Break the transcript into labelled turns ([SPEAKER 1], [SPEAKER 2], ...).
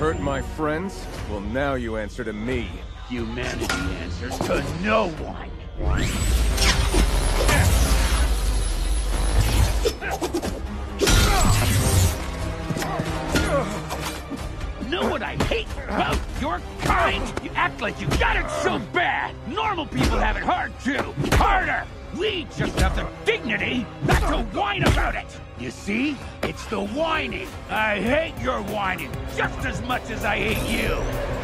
[SPEAKER 1] hurt my friends? Well, now you answer to me.
[SPEAKER 2] Humanity answers to no one. Know what I hate about your kind? You act like you got it so bad. Normal people have it hard too. Harder. We just have the dignity whine about it. You see? It's the whining. I hate your whining just as much as I hate you.